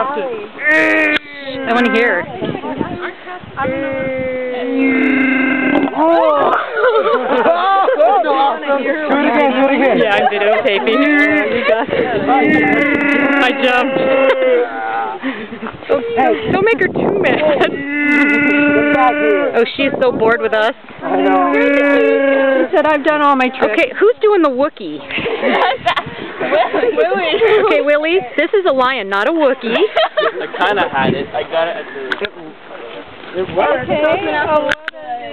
You'll have to. I want to hear. Oh! Do it again, do it again. Yeah, I'm videotaping. you got it. I jumped. don't, don't make her too mad. Oh, she's so bored with us. I know. She said, I've done all my tricks. Okay, who's doing the Wookie? Willie. Willie, this is a lion, not a Wookie. I kind of had it. I got it at the... It worked. Okay.